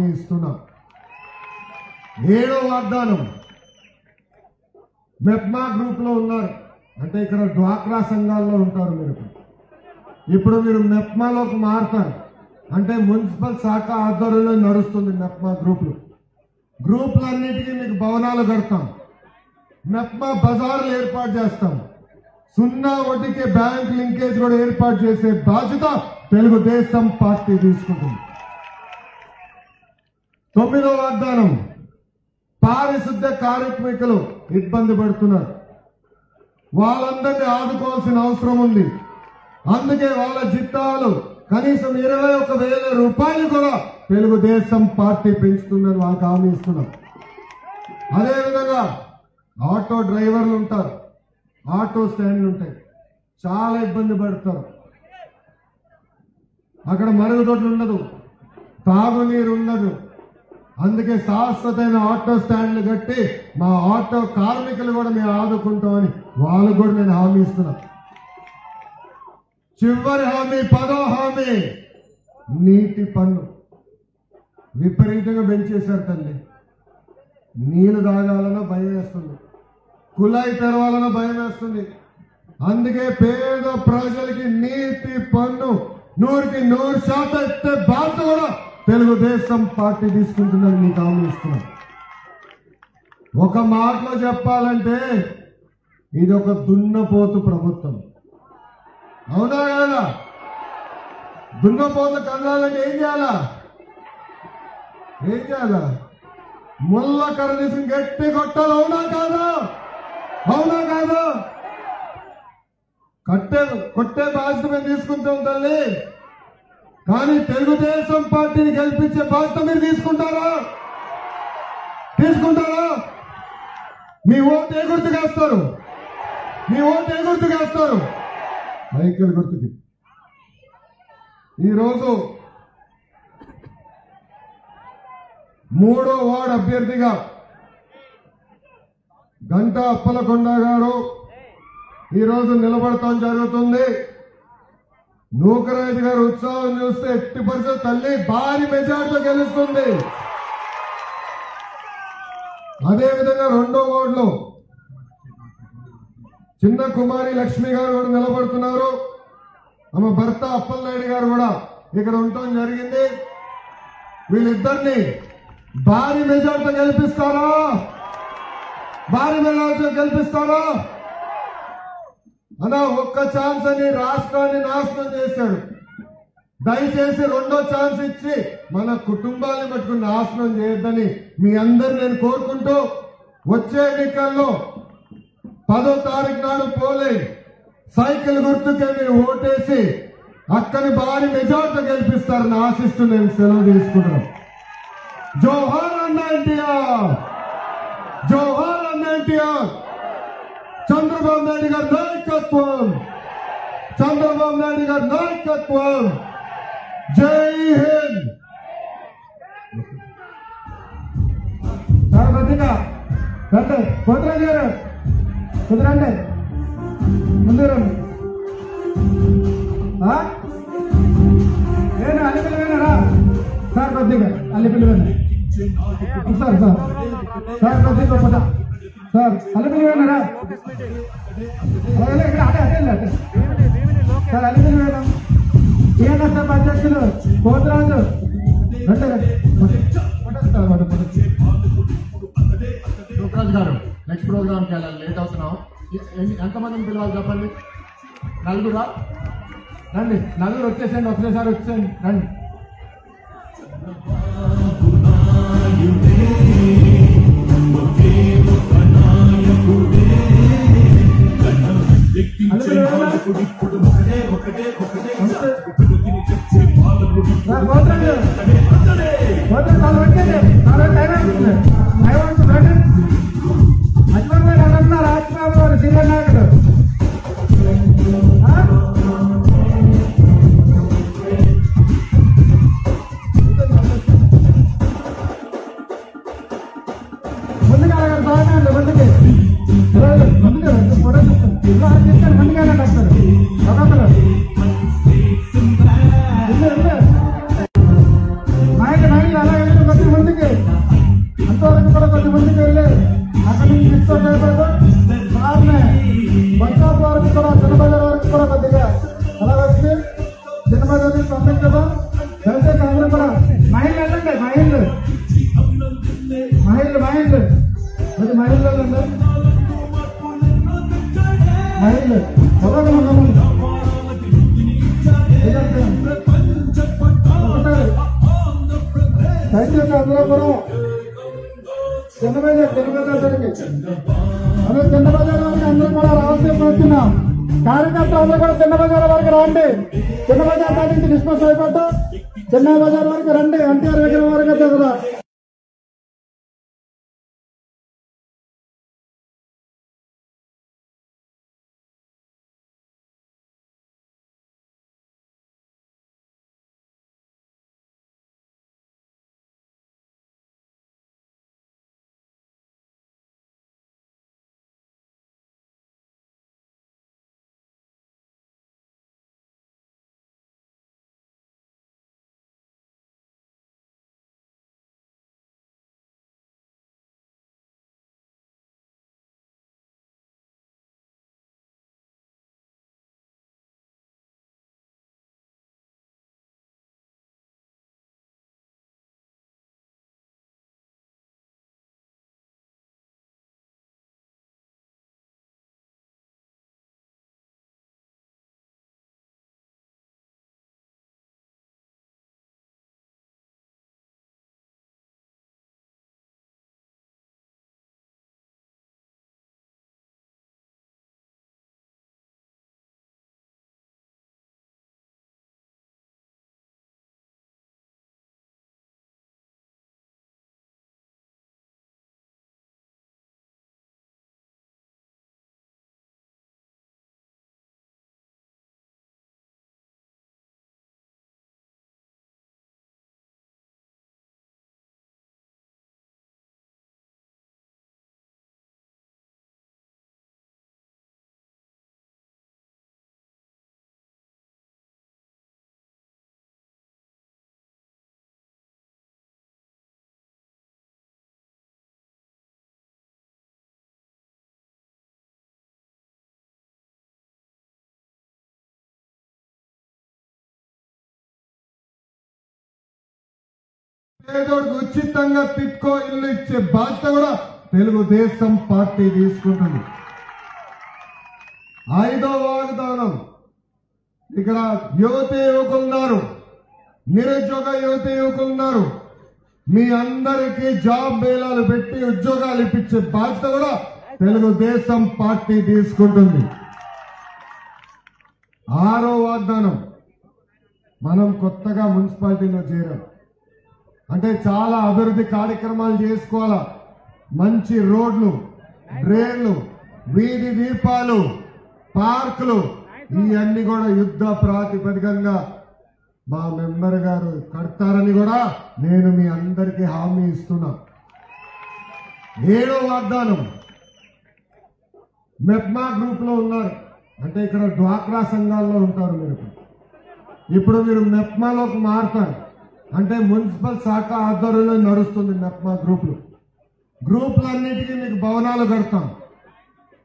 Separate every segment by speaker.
Speaker 1: ఇస్తున్నా. ఏడో వాగ్దానం మెప్మా గ్రూప్లో ఉన్నారు. అంటే ఇక్కడ డ్వాక్రా సంఘాల్లో ఉంటారు మీరు. ఇప్పుడు. మీరు మెప్మాలోకి మారుతారు. అంటే మున్సిపల్ శాఖ ఆధ్వర్యంలో నడుస్తుంది మెప్మా గ్రూపులు. గ్రూపులన్నిటికీ మీకు భవనాలు కడతాం. మెప్మా బజార్లు ఏర్పాటు చేస్తాం. సున్నా వడ్డీకి బ్యాంక్ లింకేజ్ కూడా ఏర్పాటు చేసే బాధ్యత తెలుగుదేశం పార్టీ తీసుకుంటుంది. తొమ్మిదో వాగ్దానం. పారిశుద్ధ కార్మికులు ఇబ్బంది పడుతున్నారు. వాళ్ళందరినీ ఆదుకోవాల్సిన అవసరం ఉంది. అందుకే వాళ్ళ జీతాలు కనీసం ఇరవై ఒక వేల రూపాయలు కూడా తెలుగుదేశం పార్టీ పెంచుతుందని వాళ్ళకి హామీ ఇస్తున్నాం. అదేవిధంగా ఆటో డ్రైవర్లు ఉంటారు. ఆటో స్టాండ్లు ఉంటాయి. చాలా ఇబ్బంది పడతారు. అక్కడ మరుగుదొడ్లు ఉండదు. తాగునీరు ఉండదు. అందుకే శాశ్వతమైన ఆటో స్టాండ్లు కట్టి మా ఆటో కార్మికులు కూడా మేము ఆదుకుంటామని వాళ్ళు కూడా నేను హామీ ఇస్తున్నా. చివరి హామీ పదో హామీ నీటి పన్ను. విపరీతంగా పెంచేశారు తల్లి. నీళ్ళు తాగాలనో భయం వేస్తుంది. కుళాయి తెరవాలనో భయం వేస్తుంది. అందుకే పేద ప్రజలకి నీటి పన్ను నూరుకి నూరు శాతం ఇస్తే బాధ్యత కూడా తెలుగుదేశం పార్టీ తీసుకుంటుందని మీకు హామీ ఒక మాటలో చెప్పాలంటే ఇది ఒక దున్నపోతు ప్రభుత్వం. అవునా కదా? దున్నపోతు కన్నాలంటే ఏం చేయాలా? ఏం చేయాలా? ముళ్ళ కర్ర గట్టి కొట్టాలి అవునా కాదా? అవునా కాదా? కట్టే కొట్టే బాధ్యత మేము తీసుకుంటాం తల్లి. కానీ తెలుగుదేశం పార్టీని గెలిపించే బాధ్యత మీరు తీసుకుంటారా? తీసుకుంటారా? మీ ఓటు ఏ గుర్తుకేస్తారు మీ ఓటు ఏ గుర్తుకేస్తారు సైకిల్ గుర్తుకి. ఈరోజు మూడో వార్డు అభ్యర్థిగా గంటా అప్పలకొండ గారు ఈరోజు నిలబడటం జరుగుతుంది. నూకరాజు గారు ఉత్సాహం చూస్తే ఎట్టి పరిస్థితి తల్లి భారీ మెజార్టీతో గెలుస్తుంది. అదేవిధంగా రెండో వార్డులో చిన్న కుమారి లక్ష్మి గారు కూడా నిలబడుతున్నారు. ఆమె భర్త అప్పలనాయుడు గారు కూడా ఇక్కడ ఉండటం జరిగింది. వీళ్ళిద్దరిని భారీ మెజార్టీతో గెలిపిస్తారా? భారీ మెజార్టీతో గెలిపిస్తారా? అలా ఒక్క ఛాన్స్ అని రాష్ట్రాన్ని నాశనం చేశాడు. దయచేసి రెండో ఛాన్స్ ఇచ్చి మన కుటుంబాన్ని మటుకు నాశనం చేయొద్దని మీ అందరు నేను కోరుకుంటూ వచ్చే ఎన్నికల్లో పదో తారీఖు నాడు పోలే సైకిల్ గుర్తుకే మీరు ఓటేసి అక్కని భారీ మెజార్టీ గెలిపిస్తారని ఆశిస్తూ నేను సెలవు తీసుకుంటున్నాను. జోహార్ అన్న ఎన్టీఆర్! జోహార్ అన్న ఎన్టీఆర్! చంద్రబాబు నాయుడు గారి నాయకత్వం చంద్రబాబు నాయుడు గారి నాయకత్వం జై హింద్
Speaker 2: సార్ కొద్దిగా రండి కోతిరాజు గారు కుదరండి ముందు రండి ఆ? నేను అల్లిపిల్లి వినరా సార్ కొద్దిగా అల్లిపిల్లి విన సార్ సార్ సార్ కొద్దిగా పద సార్ అల్లిపిల్లి వినరా ఇక్కడ సార్ అల్లిపిల్లి వినం టీఎన్ఎస్ఎఫ్ అధ్యక్షులు కోతరాజు రండి
Speaker 1: యువరాజ్ గారు నెక్స్ట్ ప్రోగ్రామ్కి వెళ్ళాలి లేట్ అవుతున్నాం. ఎంతమందిని పిలవాలి చెప్పండి? నలుగురా? రండి నలుగురు వచ్చేసేయండి ఒకసారి వచ్చేయండి రండి.
Speaker 2: ముందుగా అది మహిళలు వెళ్ళండి మహిళలు. చదవగలం దయచేసి అందరూ కూడా చిన్న బజార్ చిన్న బజార్ దగ్గరికి అదే బజార్ వరకు అందరూ కూడా రావాల్సి వస్తున్నాం కార్యకర్తలు అందరూ కూడా చిన్న బజార్ వరకు రండి. చిన్న బజార్ కాడి నుంచి డిస్పోజ్ అయిపోతాం. చెన్నై బజార్ వరకు రండి. ఎన్టీఆర్ విగ్రహం వరకు చదువుదా
Speaker 1: పేదోడికి ఉచితంగా తిట్టుకో ఇల్లు ఇచ్చే బాధ్యత కూడా తెలుగుదేశం పార్టీ తీసుకుంటుంది. ఐదో వాగ్దానం. ఇక్కడ యువత యువకులున్నారు నిరుద్యోగ యువత యువకులున్నారు మీ అందరికీ జాబ్ మేళాలు పెట్టి ఉద్యోగాలు ఇప్పించే బాధ్యత కూడా తెలుగుదేశం పార్టీ తీసుకుంటుంది. ఆరో వాగ్దానం. మనం కొత్తగా మున్సిపాలిటీలో చేరాం. అంటే చాలా అభివృద్ధి కార్యక్రమాలు చేసుకోవాలా. మంచి రోడ్లు డ్రైన్లు వీధి దీపాలు పార్కులు ఇవన్నీ కూడా యుద్ధ ప్రాతిపదికంగా మా మెంబర్ గారు కడతారని కూడా నేను మీ అందరికీ హామీ ఇస్తున్నా. ఏడో వాగ్దానం. మెప్మా గ్రూప్లో ఉన్నారు. అంటే ఇక్కడ డ్వాక్రా సంఘాల్లో ఉంటారు మీరు. ఇప్పుడు మీరు మెప్మాలోకి మారుతారు. అంటే మున్సిపల్ శాఖ ఆధ్వర్యంలో నడుస్తుంది మెప్మా గ్రూపులు. గ్రూపులన్నిటికీ మీకు భవనాలు కడతాం.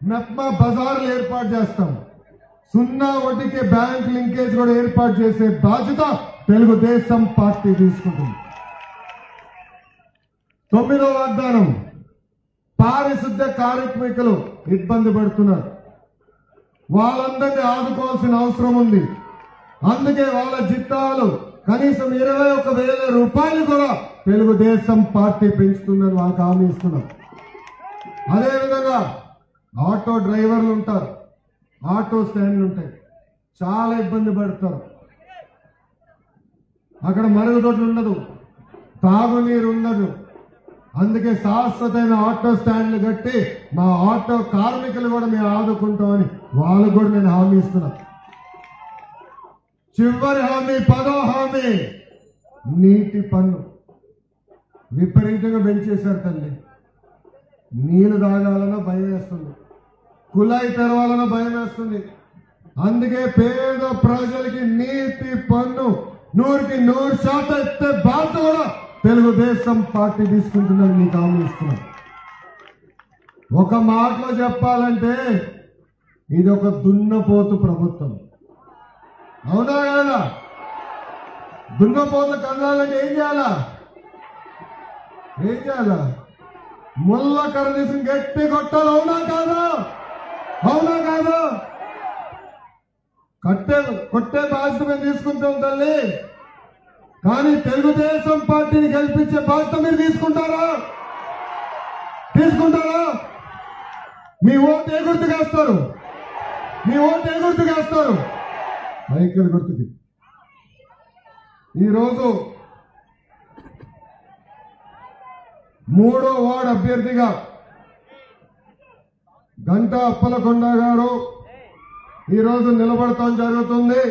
Speaker 1: మెప్మా బజార్లు ఏర్పాటు చేస్తాం. సున్నా వడ్డీకి బ్యాంక్ లింకేజ్ కూడా ఏర్పాటు చేసే బాధ్యత తెలుగుదేశం పార్టీ తీసుకుంటుంది. తొమ్మిదో వాగ్దానం పారిశుద్ధ్య కార్మికులు ఇబ్బంది పడుతున్నారు. వాళ్ళందరినీ ఆదుకోవాల్సిన అవసరం ఉంది. అందుకే వాళ్ళ జీతాలు కనీసం ఇరవై ఒక వేల రూపాయలు కూడా తెలుగుదేశం పార్టీ పెంచుతుందని వాళ్ళకి హామీ ఇస్తున్నాం. అదేవిధంగా ఆటో డ్రైవర్లు ఉంటారు ఆటో స్టాండ్లు ఉంటాయి చాలా ఇబ్బంది పడతారు. అక్కడ మరుగుదొడ్లు ఉండదు తాగునీరు ఉండదు. అందుకే శాశ్వతమైన ఆటో స్టాండ్లు కట్టి మా ఆటో కార్మికులు కూడా మేము ఆదుకుంటామని వాళ్ళు కూడా నేను హామీ ఇస్తున్నాను చివరి హామీ పదో హామీ. నీటి పన్ను. విపరీతంగా పెంచేశారు తల్లి. నీళ్ళు తాగాలన్నా భయం వేస్తుంది. కుళాయి తెరవాలన్నా భయం వేస్తుంది. అందుకే పేద ప్రజలకి నీటి పన్ను నూరుకి నూరు శాతం ఇస్తే బాధ్యత కూడా తెలుగుదేశం పార్టీ తీసుకుంటుందని మీకు హామీ ఒక మాటలో చెప్పాలంటే ఇది ఒక దున్నపోతు ప్రభుత్వం. అవునా కాదా? దున్నపోత కదలాలంటే ఏం చేయాలా? ఏం చేయాలా? ముళ్ళ కర్ర తీసుకుని గట్టి కొట్టాలి అవునా కాదా? అవునా కాదా? కట్టే కొట్టే బాధ్యత మేము తీసుకుంటాం తల్లి. కానీ తెలుగుదేశం పార్టీని గెలిపించే బాధ్యత మీరు తీసుకుంటారా? తీసుకుంటారా? మీ ఓటు ఏ గుర్తుకు వేస్తారు? మీ ఓటు ఏ గుర్తుకు వేస్తారు? మైకిల్ గుర్తుకి. ఈరోజు మూడో వార్డు అభ్యర్థిగా గంటా అప్పలకొండ గారు ఈరోజు నిలబడటం జరుగుతుంది.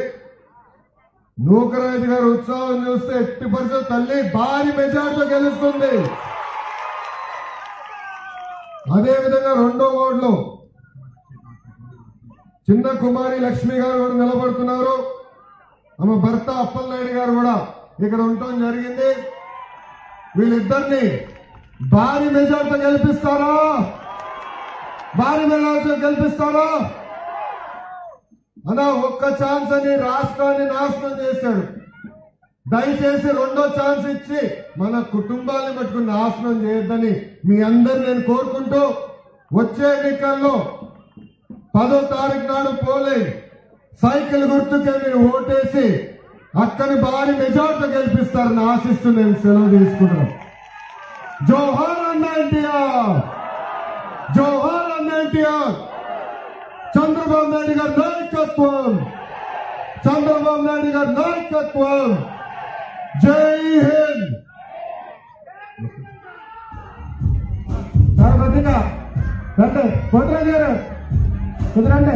Speaker 1: నూకరాజు గారు ఉత్సాహం చూస్తే ఎట్టి పరిస్థితి తల్లి భారీ మెజార్టీతో గెలుస్తుంది. అదేవిధంగా రెండో వార్డులో చిన్న కుమారి లక్ష్మి గారు కూడా నిలబడుతున్నారు? ఆమె భర్త అప్పలనాయుడు గారు కూడా ఇక్కడ ఉండటం జరిగింది. వీళ్ళిద్దరిని భారీ మెజార్టీతో గెలిపిస్తారా? భారీ మెజార్టీతో గెలిపిస్తారా? అలా ఒక్క ఛాన్స్ అని రాష్ట్రాన్ని నాశనం చేశాడు. దయచేసి రెండో ఛాన్స్ ఇచ్చి మన కుటుంబాన్ని పట్టుకుని నాశనం చేయొద్దని మీ అందరు నేను కోరుకుంటూ వచ్చే ఎన్నికల్లో పదో తారీఖు నాడు పోలే. సైకిల్ గుర్తుకే మీరు ఓటేసి అక్కని భారీ మెజార్టీ గెలిపిస్తారని ఆశిస్తూ నేను సెలవు తీసుకున్నాను జోహార్ అన్న ఎన్టీఆర్! జోహార్ అన్న ఎన్టీఆర్! చంద్రబాబు నాయుడు గారి నాయకత్వం! చంద్రబాబు నాయుడు గారి నాయకత్వం! జై హింద్!
Speaker 2: సార్ కొద్దిగా రండి గారు! కుదరండి